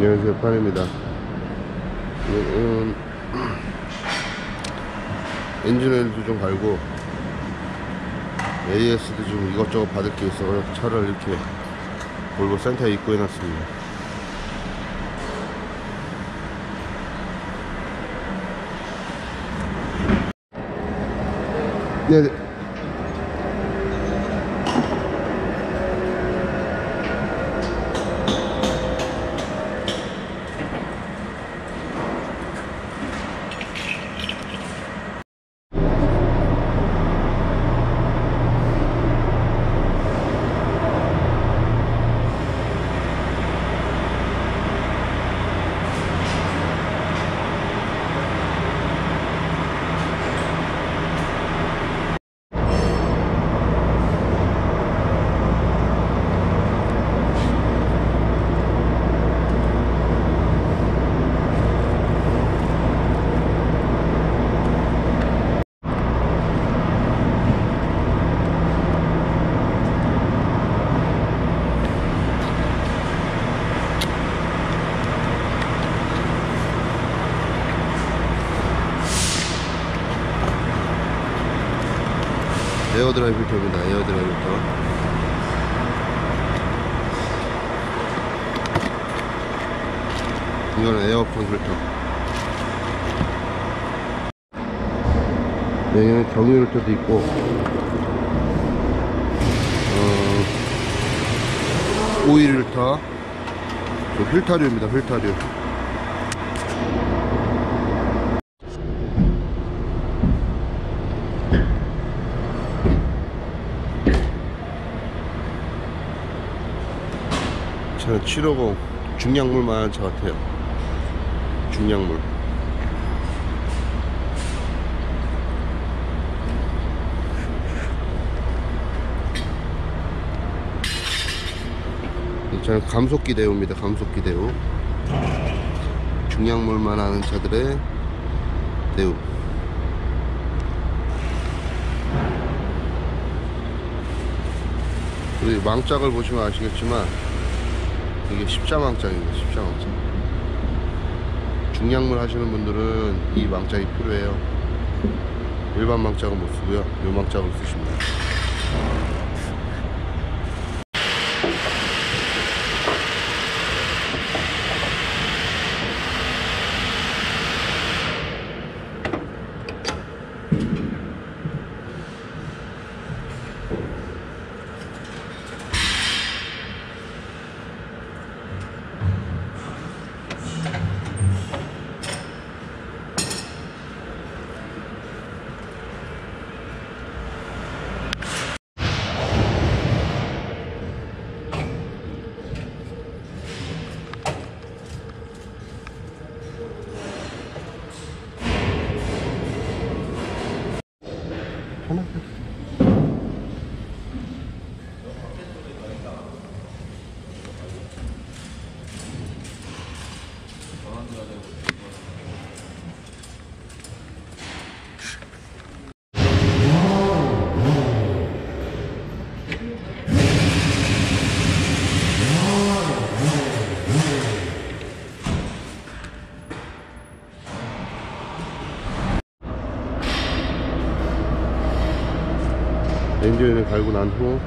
개판입니다. 이건 엔진오일도 좀 갈고 AS도 좀 이것저것 받을 게 있어 차를 이렇게 볼보 센터에 입고 해 놨습니다. 네. 에어드라이브 필터입니다. 에어드라이브 필터. 이거는 에어컨 필터. 여기는 경유 필터도 있고, 어, 오일 필터, 저 필터류입니다. 필터류. 차는 750 중량물만한 차 같아요. 중량물. 이 차는 감속기 대우입니다. 감속기 대우. 중량물만 하는 차들의 대우. 우리 망짝을 보시면 아시겠지만 이게 십자망장입니다 십자망장. 중량물 하시는 분들은 이 망장이 필요해요. 일반 망장은 못 쓰고요. 이 망장을 쓰십니다. 하 엔진을 갈고 난 후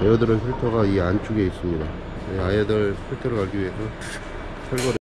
에어드랍 필터가 이 안쪽에 있습니다. 이 아이들 필터를 가기 위해서 철거를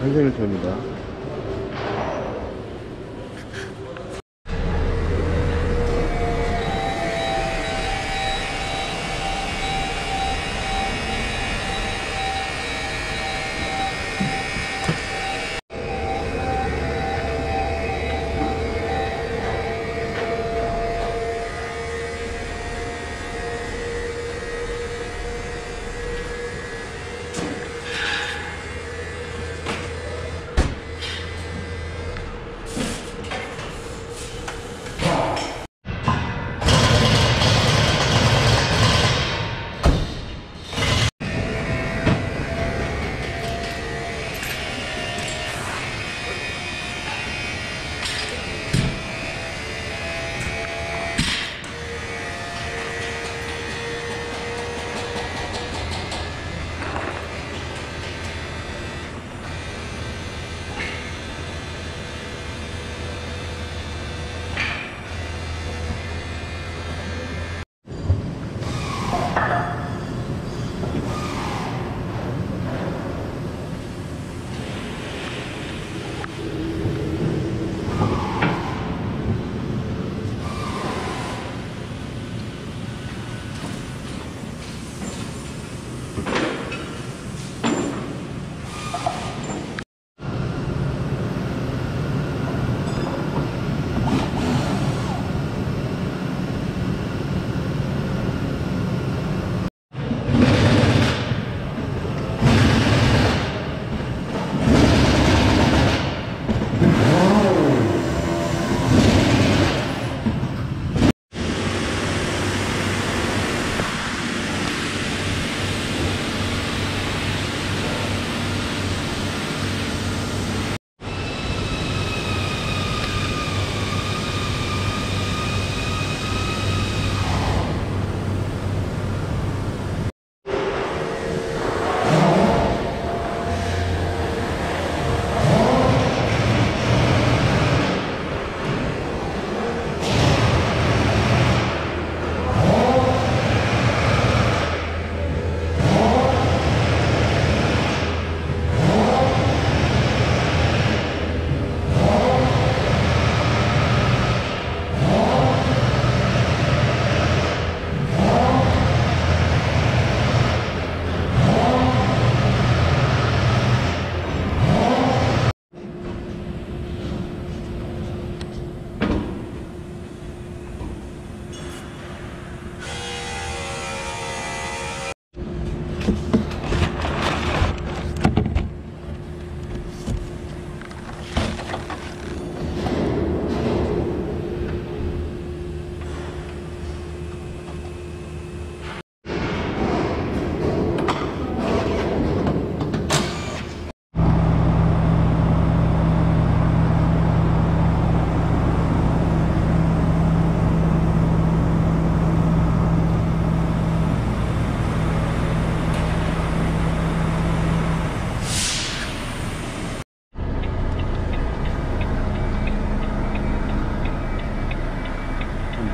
한세를 줍니다.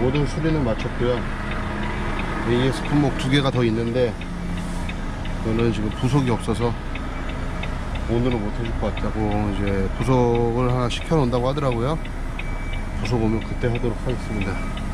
모든 수리는 마쳤고요. AS 품목 두 개가 더 있는데 저는 지금 부속이 없어서 오늘은 못 해줄 것 같다고 이제 부속을 하나 시켜 놓는다고 하더라고요. 부속 오면 그때 하도록 하겠습니다.